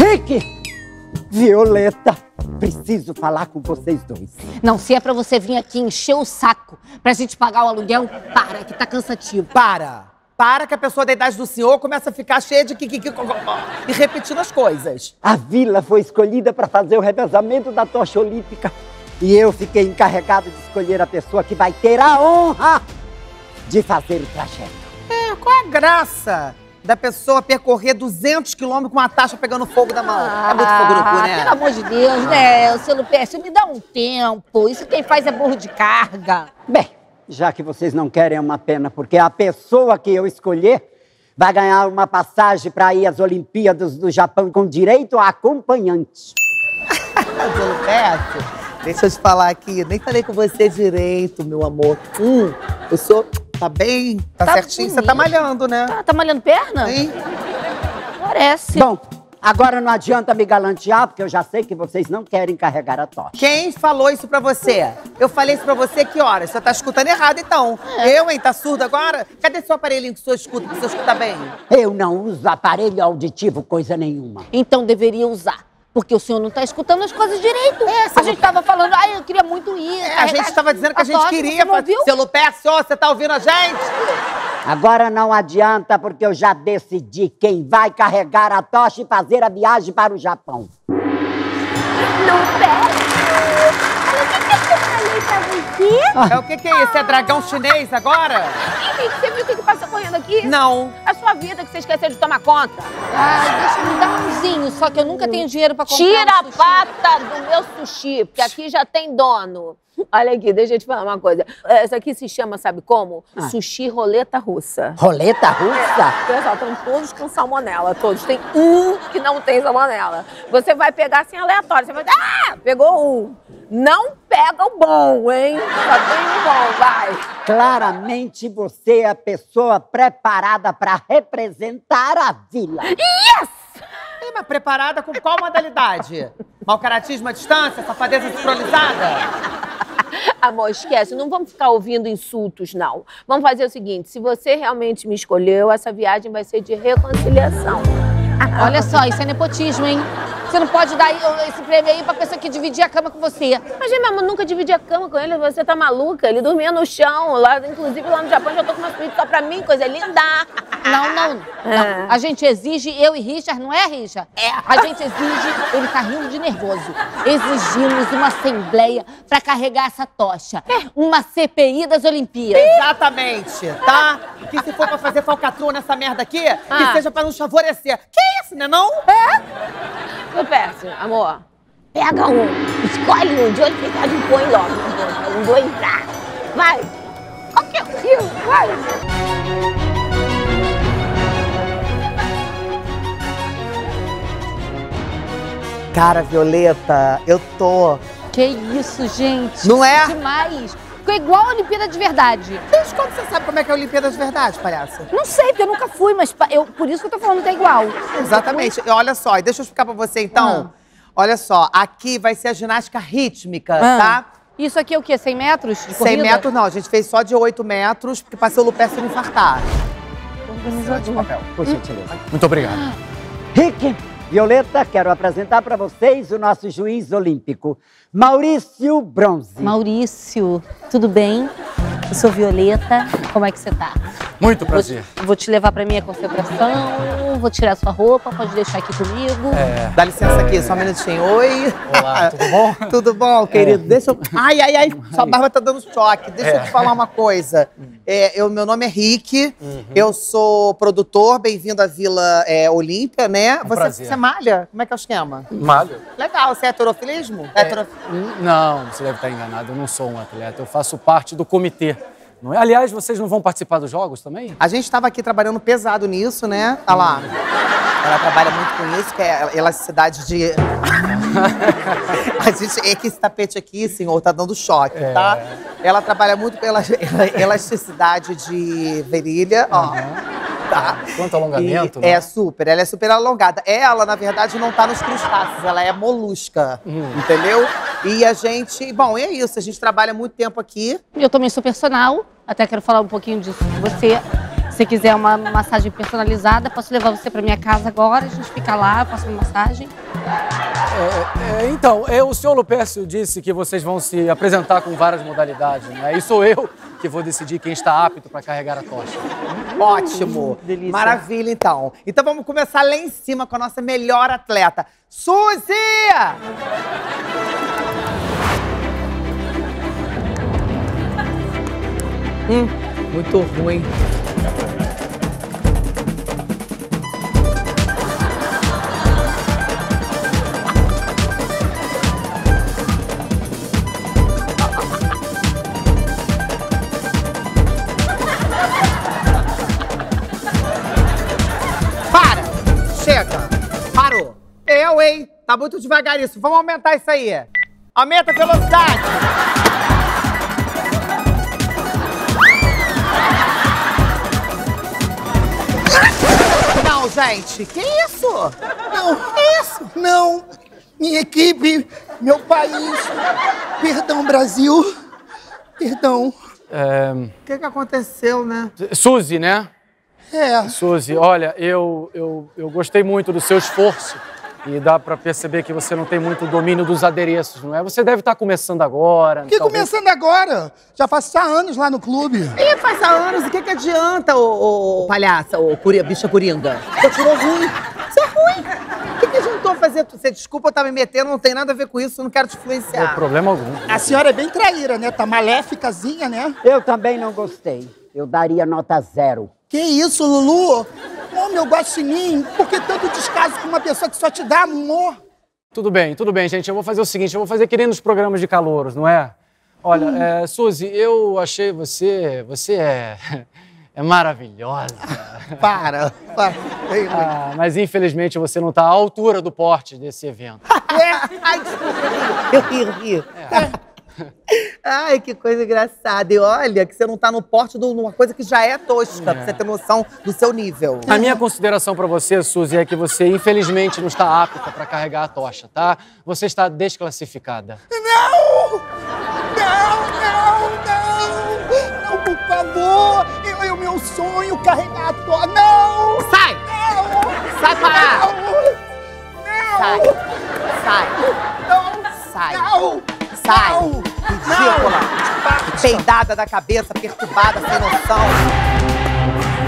Rick! Violeta, preciso falar com vocês dois. Não, se é pra você vir aqui encher o saco pra gente pagar o aluguel, para, que tá cansativo. Para! Para que a pessoa da idade do senhor começa a ficar cheia de kikiki e repetindo as coisas. A vila foi escolhida para fazer o revezamento da tocha olímpica. E eu fiquei encarregado de escolher a pessoa que vai ter a honra de fazer o trajeto. É, qual é a graça da pessoa percorrer 200 quilômetros com uma taxa pegando fogo da mão? é muito fogo no cu, né? Pelo amor de Deus, né, seu Lupécio, me dá um tempo. Isso quem faz é burro de carga. Bem, já que vocês não querem é uma pena, porque a pessoa que eu escolher vai ganhar uma passagem para ir às Olimpíadas do Japão com direito a acompanhante. Seu Lupécio, deixa eu te falar aqui, nem falei com você direito, meu amor. Hum, eu sou... Tá bem? Tá, Tá certinho? Você bonito. tá malhando, né? Tá, tá malhando perna? Hein? Parece. Bom, agora não adianta me galantear, porque eu já sei que vocês não querem carregar a tocha. Quem falou isso pra você? Eu falei isso pra você que horas? Você tá escutando errado, então. Eu, hein? Tá surdo agora? Cadê seu aparelhinho que o senhor escuta, que o senhor escuta bem? Eu não uso aparelho auditivo, coisa nenhuma. Então deveria usar. Porque o senhor não tá escutando as coisas direito. É, a gente tava falando, ai, eu queria muito ir. É, a gente tava dizendo que a gente queria. Você não ouviu? Seu Lupécio, você tá ouvindo a gente? Agora não adianta, porque eu já decidi quem vai carregar a tocha e fazer a viagem para o Japão. É o que que é isso? É dragão chinês agora? Você viu o que, que passa correndo aqui? Não. A sua vida que você esqueceu de tomar conta. Ah, deixa eu me dar umzinho, só que eu nunca tenho dinheiro pra comprar Tira um a pata do meu sushi, porque aqui já tem dono. Olha aqui, deixa eu te falar uma coisa. Essa aqui se chama, sabe como? Ah. Sushi roleta russa. Roleta russa? Pessoal, estão todos com salmonela, todos. Tem um que não tem salmonela. Você vai pegar assim aleatório. Você vai ah, pegou um. Não pega o bom, hein? Só tem o bom, vai. Claramente você é a pessoa preparada para representar a vila. Ih, mas preparada com qual modalidade? Mau caratismo à distância? Safadeza sincronizada? Amor, esquece, não vamos ficar ouvindo insultos, não. Vamos fazer o seguinte: se você realmente me escolheu, essa viagem vai ser de reconciliação. Olha só, isso é nepotismo, hein? Você não pode dar esse prêmio aí pra pessoa que dividir a cama com você. Mas, meu amor, nunca dividi a cama com ele, você tá maluca? Ele dormia no chão, lá, inclusive lá no Japão, já tô com uma suíte só pra mim, coisa linda. Não, não, não. É. A gente exige, eu e Richard, não é, Richard? É. A gente exige, ele tá rindo de nervoso. Exigimos uma assembleia pra carregar essa tocha. Uma CPI das Olimpíadas. Exatamente, tá? Que se for pra fazer falcatrua nessa merda aqui, que Ah. seja pra nos favorecer. Que isso, né não? Meu péssimo, amor. Pega um, escolhe um, de olho fechado e põe logo. Um, dois, trás. Vai. Qualquer um, vai. Cara, Violeta, eu tô... Que isso, gente. Não é? Demais. Ficou igual a Olimpíada de verdade. Desde quando você sabe como é que é a Olimpíada de verdade, palhaça? Não sei, porque eu nunca fui, mas eu, por isso que eu tô falando que é igual. Exatamente. Olha só, e deixa eu explicar pra você então. Olha só, aqui vai ser a ginástica rítmica, Ah. tá? Isso aqui é o quê? 100 metros? De 100 corrida? metros não, a gente fez só de 8 metros, porque passou o Lupé se não infartar. Por gentileza. Muito obrigado. Rick, Violeta, quero apresentar para vocês o nosso juiz olímpico, Maurício Bronze. Maurício, tudo bem? Eu sou Violeta. Como é que você tá? Muito Vou, prazer. vou te levar pra minha concentração, vou tirar sua roupa, pode deixar aqui comigo. É. Dá licença aqui, só um minutinho. Oi. Olá, tudo bom? Tudo bom, querido? Deixa eu... Ai, ai, ai, sua barba tá dando choque. Deixa eu É. te falar uma coisa. É, eu, meu nome é Rick, Uhum. eu sou produtor, bem-vindo à Vila é, Olímpia, né? você, Um prazer. você malha? Como é que é o esquema? Malho? Legal, você é heterofilismo? É. Hum, Não, você deve estar enganado. Eu não sou um atleta. Eu faço parte do comitê. Não é? Aliás, vocês não vão participar dos jogos também? A gente estava aqui trabalhando pesado nisso, né? Olha lá. Ela trabalha muito com isso, que é elasticidade de. a gente, é que esse tapete aqui, senhor, tá dando choque, tá? Ela trabalha muito pela ela- elasticidade de virilha, ó. Tá? Quanto alongamento, E né? É super, ela é super alongada. Ela, na verdade, não tá nos crustáceos, ela é molusca, Uhum. entendeu? E a gente, bom, é isso, a gente trabalha muito tempo aqui. Eu também sou personal, até quero falar um pouquinho disso com você. você quiser uma massagem personalizada, posso levar você pra minha casa agora, a gente fica lá, faço uma massagem. É, é, então, é, o senhor Lupécio disse que vocês vão se apresentar com várias modalidades, né? E sou eu que vou decidir quem está apto para carregar a tocha. Ótimo. delícia. Maravilha, então. Então vamos começar lá em cima com a nossa melhor atleta. Suzy! Hum, muito ruim. Chega! Parou! Eu, hein? Tá muito devagar isso. Vamos aumentar isso aí. Aumenta a velocidade. Não, gente. Que isso? Não, isso, não. Minha equipe, meu país. Perdão, Brasil. Perdão. É, O que, que aconteceu, né? Suzy, né? É, Suzy, olha, eu, eu, eu gostei muito do seu esforço e dá para perceber que você não tem muito domínio dos adereços, não é? Você deve estar começando agora. que talvez- começando agora. Já faz já anos lá no clube. Ih, faz há anos. O que, que adianta, ô, ô palhaça, ô curia, bicha coringa? Continuou ruim. Isso é ruim. O que, que adiantou fazer? Você, desculpa eu estar me metendo, não tem nada a ver com isso, não quero te Não influenciar. problema algum. A senhora é bem traíra, né? Tá maléficazinha, né? Eu também não gostei. Eu daria nota zero. Que isso, Lulu? Ô, meu guaxinim, por que tanto descaso com uma pessoa que só te dá amor? Tudo bem, tudo bem, gente. Eu vou fazer o seguinte, eu vou fazer que nem nos programas de calouros, não é? Olha, é, Suzy, eu achei você... Você é... é maravilhosa. Para, para. Ah, mas infelizmente você não está à altura do porte desse evento. É. Ai, desculpa. Eu ri, eu ri. Ai, que coisa engraçada. E olha que você não tá no porte de uma coisa que já é tosca, pra você ter noção do seu nível. A minha consideração para você, Suzy, é que você infelizmente não está apta para carregar a tocha, tá? Você está desclassificada. Não! Não, não, não! Não, por favor! Eu, é o meu sonho carregar a tua. Não! Sai! Não! Sai pra lá! Não! Sai! Sai! Não! Sai! Não! Sai! Não! Ridícula! Peidada da cabeça, perturbada, sem noção.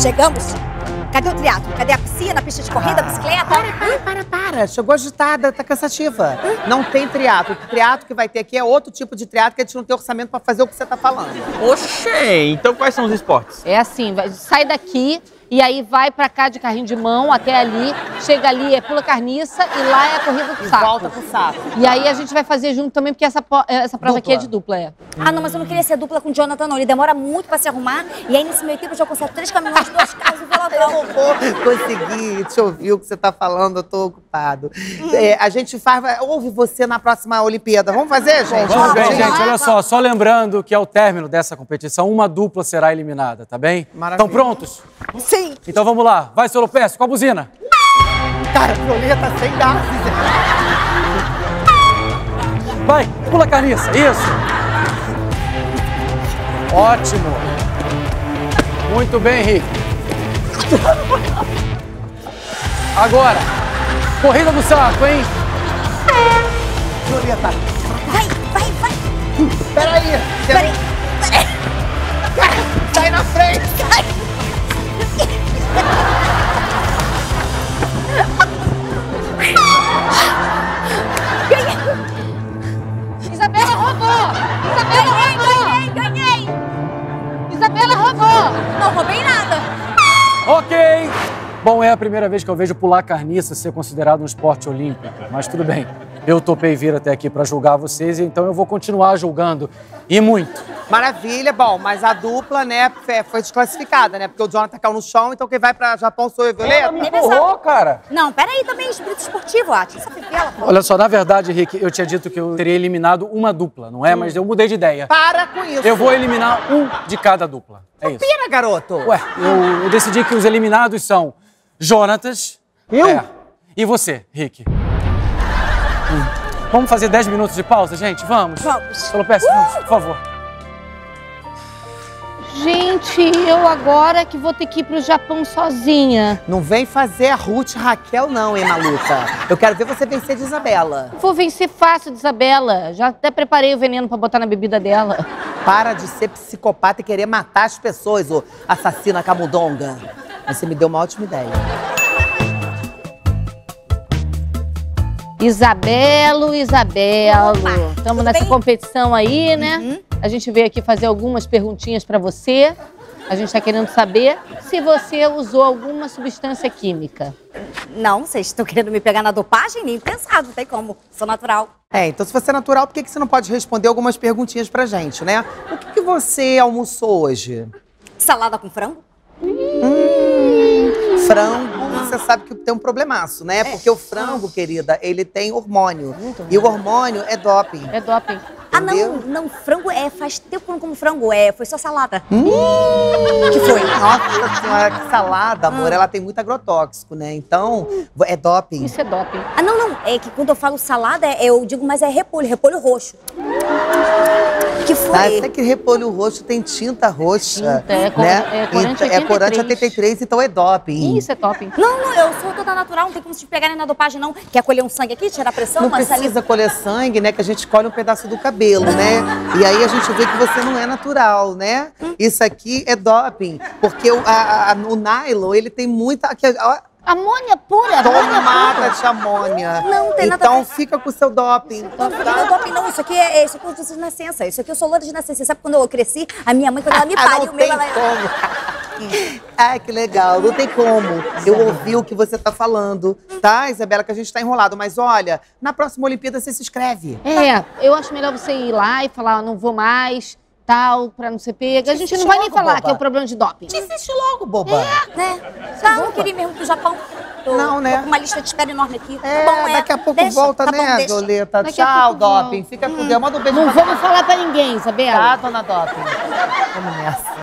Chegamos? Cadê o triatlo? Cadê a piscina, a pista de corrida, a bicicleta? Para, para, para. Chegou agitada, tá cansativa. Não tem triatlo. O triatlo que vai ter aqui é outro tipo de triatlo que a gente não tem orçamento pra fazer o que você tá falando. Oxê, então quais são os esportes? É assim, vai- sai daqui e aí vai pra cá de carrinho de mão até ali, chega ali, é pula carniça e lá é a corrida do E saco. volta pro saco. E aí a gente vai fazer junto também, porque essa, po- essa prova aqui é de dupla, é. Ah, não, mas eu não queria ser dupla com o Jonathan, não. Ele demora muito pra se arrumar. E aí, nesse meio tempo, eu já conserto três caminhões, duas casas e Eu veladrão. não vou conseguir te ouvir o que você tá falando, eu tô ocupado. É, a gente faz. Ouve você na próxima Olimpíada. Vamos fazer, gente? Vamos bem, gente. Olha só, só lembrando que ao término dessa competição, uma dupla será eliminada, tá bem? Maravilha. Estão prontos? Sim. Então vamos lá. Vai, seu Lopes, com a buzina. Cara, Violeta sem gases. Vai, pula carniça, isso. Ótimo. Muito bem, Henrique. Agora, corrida do saco, hein? Violeta, Vai, vai, vai. peraí. Você Peraí. sai na frente. Isabela Não roubei nada. Ok. Bom, é a primeira vez que eu vejo pular carniça ser considerado um esporte olímpico, mas tudo bem. Eu topei vir até aqui para julgar vocês, então eu vou continuar julgando. E muito. Maravilha, bom, mas a dupla, né, fe- foi desclassificada, né? Porque o Jonathan caiu no chão, então quem vai pra Japão sou eu e Violeta. Nem pensar. cara. Não, peraí, também espírito esportivo, Ati. Essa fivela, pô. Olha só, na verdade, Rick, eu tinha dito que eu teria eliminado uma dupla, não é? Mas eu mudei de ideia. Para com isso. Eu vou eliminar um de cada dupla. É isso. Pira, garoto. Ué, eu, eu decidi que os eliminados são Jonatas. Eu? É, e você, Rick. Vamos fazer 10 minutos de pausa, gente? Vamos. Vamos. Solo Pérez, vamos, por favor. Gente, eu agora que vou ter que ir pro Japão sozinha. Não vem fazer a Ruth Raquel, não, hein, maluca? Eu quero ver você vencer de Isabela. Vou vencer fácil de Isabela. Já até preparei o veneno pra botar na bebida dela. Para de ser psicopata e querer matar as pessoas, ô assassina camundonga. Você me deu uma ótima ideia. Isabelo, Isabelo. Estamos nessa bem? competição aí, né? Uhum. A gente veio aqui fazer algumas perguntinhas pra você. A gente tá querendo saber se você usou alguma substância química. Não, vocês estão querendo me pegar na dopagem? Nem pensar, não tem como. Sou natural. É, então se você é natural, por que, que você não pode responder algumas perguntinhas pra gente, né? O que, que você almoçou hoje? Salada com frango? Frango, você sabe que tem um problemaço, né? Porque o frango, querida, ele tem hormônio. E o hormônio é doping. É doping. Ah, não, não, frango é. Faz tempo que eu não como frango, é. Foi só salada. Hum. que foi? Nossa senhora, que salada, amor. Ela tem muito agrotóxico, né? Então, é doping. Isso é doping. Ah, não, não. É que quando eu falo salada, é- eu digo, mas é repolho, repolho roxo. Que Ah, foi? até que repolho roxo tem tinta roxa. Tinta, é cor- né? é corante Então, é corante 83. 83, então é doping. Isso é doping. Não, não, eu sou toda natural, não tem como se pegarem na dopagem, não. Quer colher um sangue aqui, tirar a pressão, Não uma saliva? precisa colher sangue, né? Que a gente colhe um pedaço do cabelo, né? E aí a gente vê que você não é natural, né? Isso aqui é doping. Porque o, a- a- o nylon, ele tem muita. aqui, ó, Amônia pura, amônia Tomada pura. de amônia. Não, tem nada Então fica com o seu doping. Não, não, não, doping, não, isso aqui é, é isso aqui eu disse de nascença. Isso aqui eu sou loura de nascença. Você sabe quando eu cresci, a minha mãe, quando ela me Ah, pariu, não meu, tem ela... como. Ai, que legal. Não tem como. Eu ouvi o que você tá falando, tá, Isabela, que a gente tá enrolado. Mas olha, na próxima Olimpíada você se inscreve. É, eu acho melhor você ir lá e falar, "Ah, não vou mais, tal, pra não ser pega. A gente não vai nem logo, falar boba. que é o problema de doping. Desiste logo, boba. Né? Tá, eu queria mesmo pro Japão. Tô, Não, né? Tô com uma lista de espera enorme aqui. É, Tá bom, é. daqui a pouco Deixa, volta, tá bom, né, deixa. Violeta? Daqui a Tchau, doping. Fica com Deus. Manda um beijo Não pra vamos falar pra ninguém, Isabela. Tá, dona Doping. Vamos nessa.